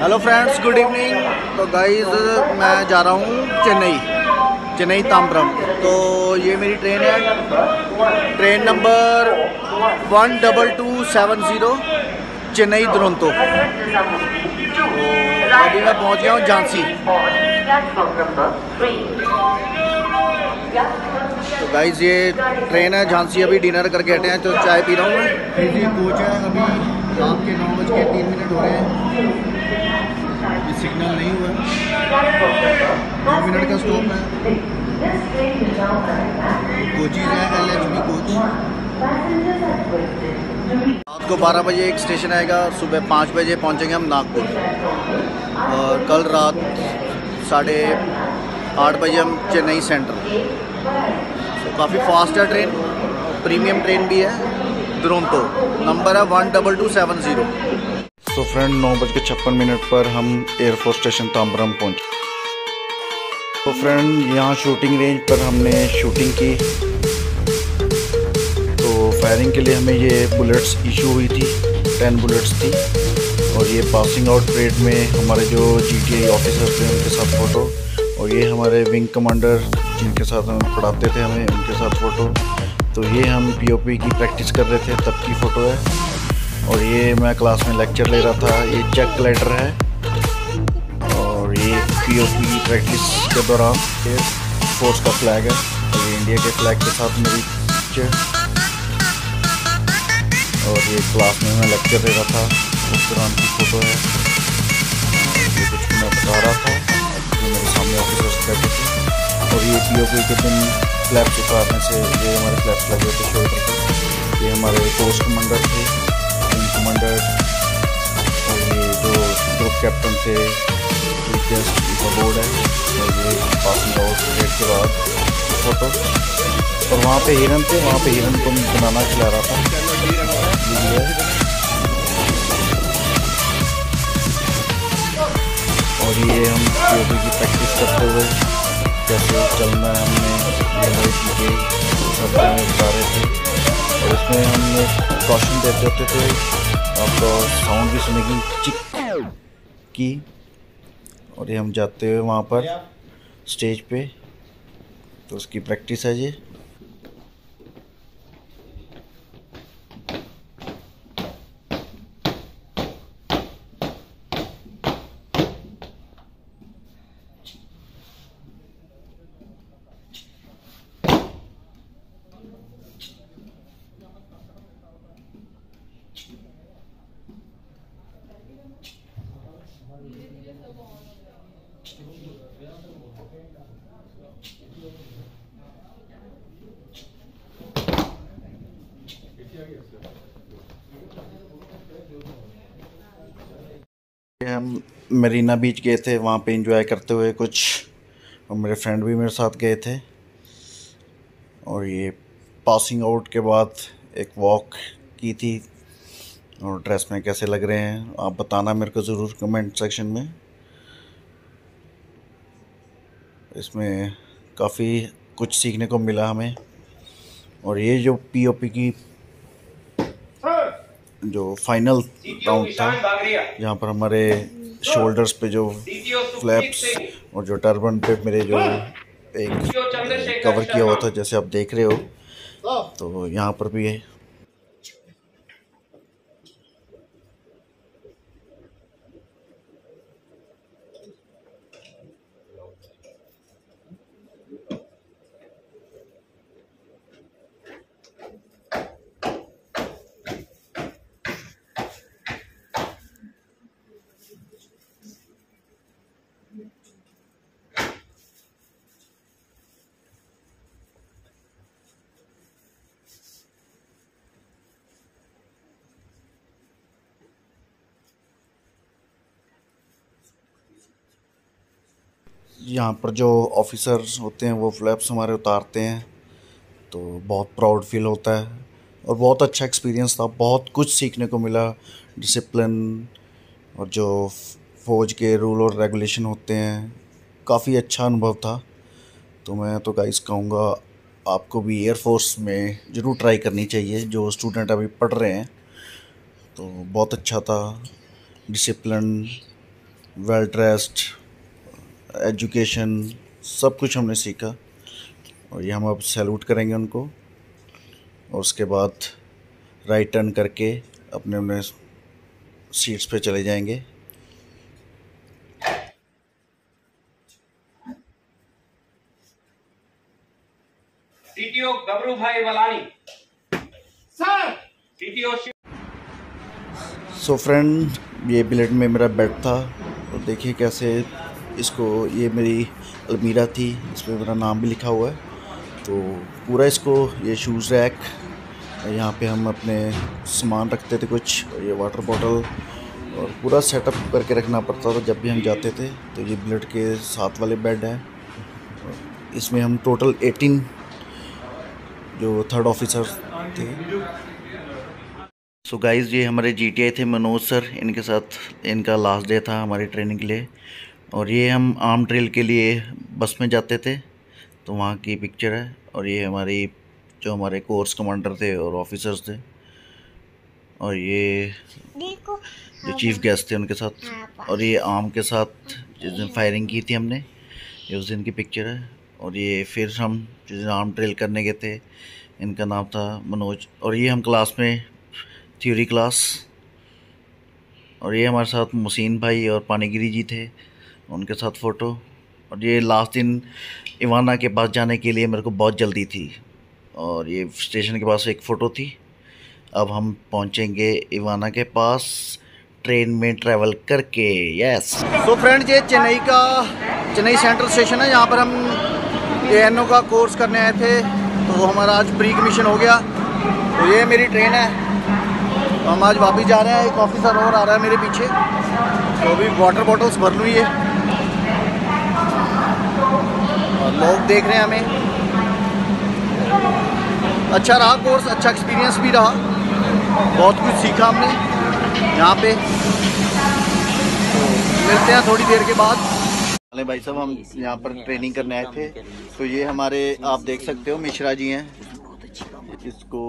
Hello friends good evening तो guys मैं जा रहा हूँ चेन्नई चेन्नई ताम्बरम तो ये मेरी ट्रेन है। Train number one double two seven zero Chennai Duronto. तो अभी मैं पहुँच गया हूँ झांसी। तो गाइज़ ये ट्रेन है, झांसी अभी डिनर करके हटे हैं तो चाय पी रहा हूँ मैं। कोच है अभी। रात के नौ बज के तीन मिनट हो रहे हैं। ये सिग्नल नहीं हुआ। नौ मिनट का स्टॉप है। कोचिज है एल एच बी कोच रात को 12 बजे एक स्टेशन आएगा, सुबह पाँच बजे पहुँचेंगे हम नागपुर। और कल रात साढ़े आठ बजे हम चेन्नई सेंट्रल तो काफ़ी फास्ट है ट्रेन प्रीमियम ट्रेन भी है। दुरंतो नंबर है one double two seven zero तो फ्रेंड नौ बज के छप्पन मिनट पर हम एयरफोर्स स्टेशन ताम्बरम पहुँचे। तो फ्रेंड यहाँ शूटिंग रेंज पर हमने शूटिंग की। तो फायरिंग के लिए हमें ये बुलेट्स इशू हुई थी टेन बुलेट्स थी। और ये पासिंग आउट परेड में हमारे जो जी ऑफिसर थे, उनके साथ फ़ोटो और ये हमारे विंग कमांडर जिनके साथ हम पढ़ाते थे हमें, उनके साथ फ़ोटो तो ये हम पीओपी की प्रैक्टिस कर रहे थे, तब की फ़ोटो है। और ये मैं क्लास में लेक्चर ले रहा था, ये चेक लेटर है। और ये पीओपी की प्रैक्टिस के दौरान ये फोर्स का फ्लैग है, और ये इंडिया के फ्लैग के साथ मेरी पिक्चर और ये क्लास में मैं लेक्चर ले रहा था, उस दौरान की फ़ोटो है। ये कुछ मैं बता रहा था मेरे सामने ऑफिसर्स बैठे थे। और ये पी ओ पी के दिन फ्लैप्स उतारने से ये हमारे फ्लैप्स लगे थे शोल्डर पर ये हमारे पोस्ट कमांडर थे विंग कमांडर और ये जो ग्रुप कैप्टन थे का बोर्ड है, और ये पासिंग आउट गेट के बाद फ़ोटो और वहाँ पे हिरन थे, वहाँ पे हिरन को बनाना खिला रहा था। और ये हम योग की प्रैक्टिस करते हुए कैसे चलना है हमने ये हमारी चीज़ें रहे थे। और इसमें हम कॉशन देते थे थे आपको साउंड भी सुनेगी, चिक की। और ये हम जाते हुए वहाँ पर स्टेज पे तो उसकी प्रैक्टिस है ये हम मरीना बीच गए थे वहाँ पे इंजॉय करते हुए कुछ और मेरे फ्रेंड भी मेरे साथ गए थे। और ये पासिंग आउट के बाद एक वॉक की थी और ड्रेस में कैसे लग रहे हैं आप बताना मेरे को ज़रूर कमेंट सेक्शन में। इसमें काफ़ी कुछ सीखने को मिला हमें। और ये जो पीओपी की जो फाइनल राउंड था जहाँ पर हमारे शोल्डर्स पे जो फ्लैप्स और जो टर्बन पे मेरे जो एक कवर किया हुआ था, जैसे आप देख रहे हो तो यहाँ पर भी यहाँ पर जो ऑफिसर्स होते हैं, वो फ्लैप्स हमारे उतारते हैं। तो बहुत प्राउड फील होता है और बहुत अच्छा एक्सपीरियंस था। बहुत कुछ सीखने को मिला। डिसिप्लिन और जो फ़ौज के रूल और रेगुलेशन होते हैं, काफ़ी अच्छा अनुभव था। तो मैं तो गाइस कहूँगा, आपको भी एयरफोर्स में ज़रूर ट्राई करनी चाहिए, जो स्टूडेंट अभी पढ़ रहे हैं। तो बहुत अच्छा था। डिसिप्लिन वेल ड्रेस्ड एजुकेशन सब कुछ हमने सीखा। और ये हम अब सैल्यूट करेंगे उनको। और उसके बाद राइट टर्न करके अपने अपने सीट्स पे चले जाएँगे। टीटीओ गबरू भाई वलानी। सर! टीटीओ सो फ्रेंड ये बिलेट में मेरा बेड था। और देखिए कैसे इसको, ये मेरी अलमीरा थी इस पर मेरा नाम भी लिखा हुआ है। तो पूरा इसको, ये शूज़ रैक यहाँ पे हम अपने सामान रखते थे कुछ, और ये वाटर बॉटल और पूरा सेटअप करके रखना पड़ता था जब भी हम जाते थे। तो ये बिलेट के साथ वाले बेड हैं। इसमें हम टोटल 18 जो थर्ड ऑफिसर थे। सो so गाइस ये हमारे जी थे मनोज सर। इनके साथ, इनका लास्ट डे था हमारी ट्रेनिंग के लिए। और ये हम आम ट्रेल के लिए बस में जाते थे तो वहाँ की पिक्चर है और ये हमारी जो हमारे कोर्स कमांडर थे और ऑफिसर्स थे। और ये जो चीफ गेस्ट थे उनके साथ। और ये आम के साथ जिस दिन फायरिंग की थी हमने ये उस दिन की पिक्चर है। और ये फिर हम जिस दिन आर्म ट्रेल करने गए थे इनका नाम था मनोज। और ये हम क्लास में थ्योरी क्लास और ये हमारे साथ मुसीन भाई और पानीगिरी जी थे। उनके साथ फ़ोटो। और ये लास्ट दिन इवाना के पास जाने के लिए मेरे को बहुत जल्दी थी। और ये स्टेशन के पास एक फ़ोटो थी। अब हम पहुँचेंगे इवाना के पास ट्रेन में ट्रैवल करके। यस तो फ्रेंड ये चेन्नई का, चेन्नई सेंट्रल स्टेशन है यहाँ पर हम ए का कोर्स करने आए थे। तो हमारा आज प्री कमीशन हो गया। तो ये मेरी ट्रेन है। तो हम आज वापस जा रहे हैं। एक ऑफिसर और आ रहा है मेरे पीछे। तो अभी वाटर बॉटल्स भर लूँ ये और लोग देख रहे हैं हमें। अच्छा रहा कोर्स अच्छा एक्सपीरियंस भी रहा। बहुत कुछ सीखा हमने यहाँ पे। तो मिलते हैं थोड़ी देर के बाद। भाई साहब, हम यहाँ पर ट्रेनिंग करने आए थे। तो ये हमारे, आप देख सकते हो, मिश्रा जी हैं। इसको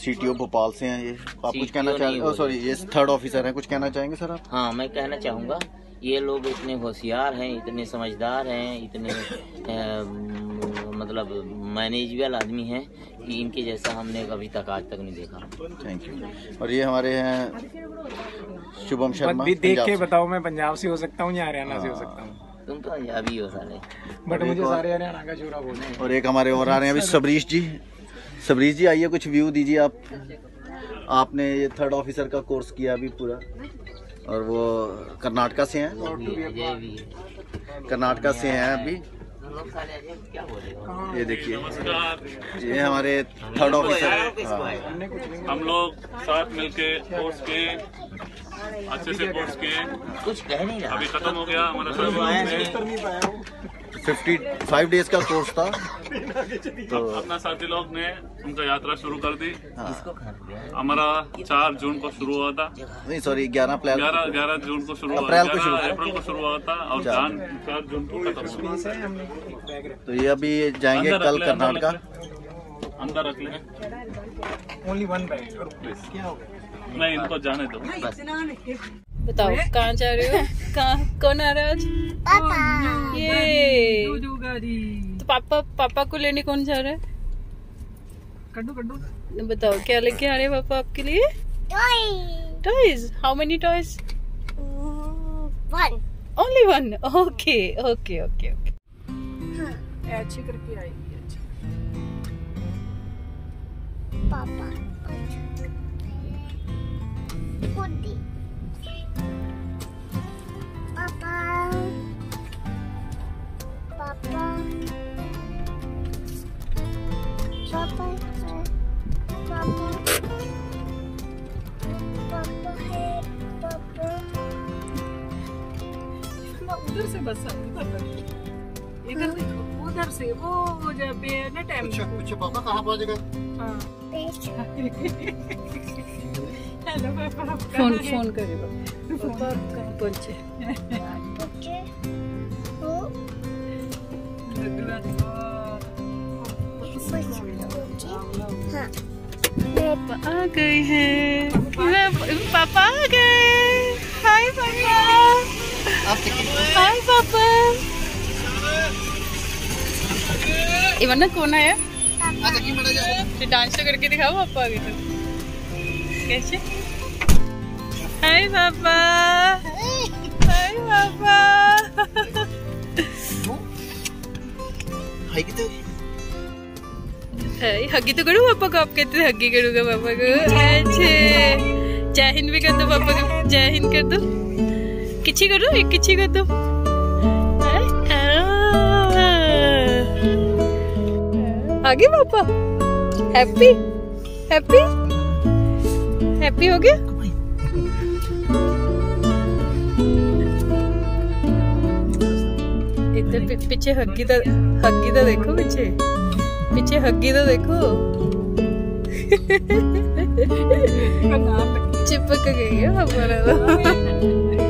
सीटीओ भोपाल से हैं ये। आप कुछ कहना चाहेंगे सॉरी ये थर्ड ऑफिसर हैं। कुछ कहना चाहेंगे सर आप? हाँ मैं कहना चाहूँगा ये लोग इतने होशियार हैं इतने समझदार हैं इतने मतलब मैनेजबल आदमी हैं कि इनके जैसा हमने कभी तक आज तक नहीं देखा। थैंक यू और ये हमारे हैं शुभम शर्मा भी देख के बताओ मैं पंजाब से हो सकता हूँ या हरियाणा से हो सकता हूँ? तुम तो पंजाबी हो साले। बट मुझे और- सारे हरियाणा का चूरा बोलना और एक हमारे और आ रहे हैं अभी सबरीश जी। सबरीश जी आइए कुछ व्यू दीजिए आप। आपने ये थर्ड ऑफिसर का कोर्स किया अभी पूरा। और वो कर्नाटका से हैं? है कर्नाटका से हैं अभी। हो ये देखिए। ये हमारे थर्ड ऑफिसर हाँ। हम लोग साथ मिलके कोर्स के अच्छे से कोर्स के कुछ कह नहीं रहा। अभी खत्म हो गया हमारा फिफ्टी फाइव डेज़ का कोर्स था। तो अपना साथी लोग ने उनका यात्रा शुरू कर दी। है? हमारा चार जून को शुरू हुआ था। नहीं सॉरी ग्यारह अप्रैल ग्यारह ग्यारह जून को शुरू हुआ अप्रैल को शुरू अप्रैल को शुरू हुआ था और चार। चार जून को खत्म हुआ से हमने एक बैग रख तो ये अभी जाएँगे अंदर कल कर्नाटका रख ले। अंदर रख ले। ओनली वन बैग क्या हो गया नहीं इनको जाने दो। बताओ कहाँ जा रहे हो? कहाँ? कौन आ रहा है आज? ये। तो पापा पापा को लेने कौन जा रहा है? कड्डू कड्डू। बताओ क्या लेके आ रहे हैं पापा आपके लिए? Toys how many toys. Only one okay okay okay okay अच्छी करके आएगी Papa. पे ना पापा कहाँ पहुँचेगा हेलो पापा फ़ोन फ़ोन करेगा पापा कहाँ पहुँचे? हाँ पापा आ गए हैं पापा आ गए हाय पापा हाय पापा इवन कौन आया? तो डांस तो करके दिखाओ पापा आगे तो। कैसे? हाय पापा। हाय पापा। हाय हगी तो करो पापा को? आप कहते थे हगी करूँगा पापा को? अच्छे जय हिंद भी कर दो पापा को। जय हिंद कर दो। किची करो? एक किची कर दो। आगे पापा। हैप्पी हैप्पी हैप्पी हो गया? इधर पीछे हग्गी तो हग्गी तो देखो पीछे। पीछे हग्गी तो देखो। चिपक गई है हमारा।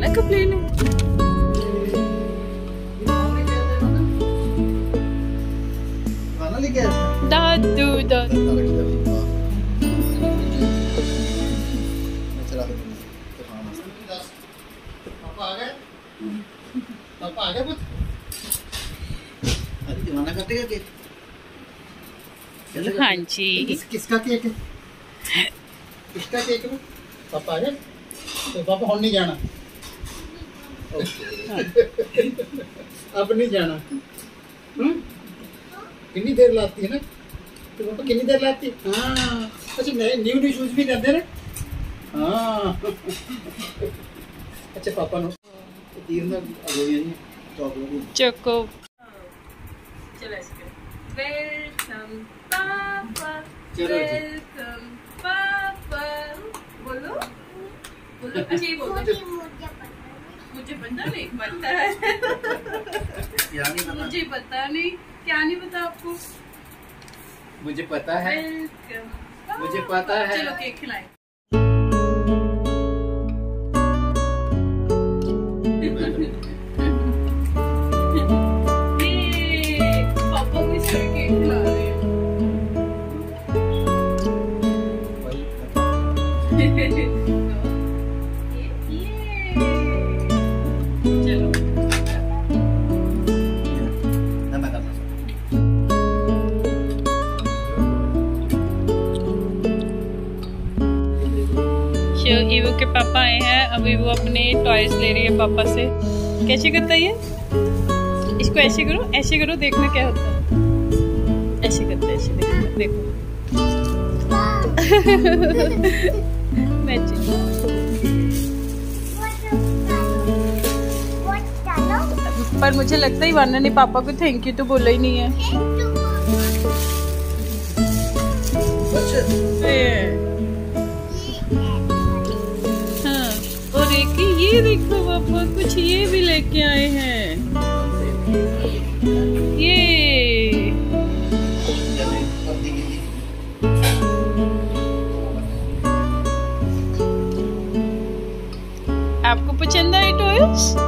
na complaining. Da, do, da. पापा आ गए पुत्र अरे दीवाना करते क्या केक हाँ जी। किस, किसका केक है? किसका केक है पापा आ गए। तो पापा हम नहीं जाना। अब नहीं जाना। हम्म? कितनी देर लाती है ना? तो पापा कितनी देर लाती? हाँ। अच्छा नए न्यू न्यू शूज़ भी लेते ना? हाँ। अच्छा पापा नो। तीन ना अगोइयाँ नहीं चॉकलेट चोको चलो वेलकम पापा वेलकम पापा। बोलो। बोलो। अच्छा ये बोलो मुझे पता नहीं पता है। नहीं पता। मुझे पता नहीं क्या नहीं पता आपको? मुझे पता है। मुझे पता है। चलो केक खिलाएँ। टॉयज ले रही है पापा से। कैसे करता है ये? इसको ऐसे करो ऐसे करो देखना क्या होता है। ऐसे करता है ऐसे देखो देखो। मैचिंग पर मुझे लगता है इवाना ने पापा को थैंक यू तो बोला ही नहीं है। हाँ कुछ ये भी लेके आए हैं। ये। आपको पसंद आए टॉयस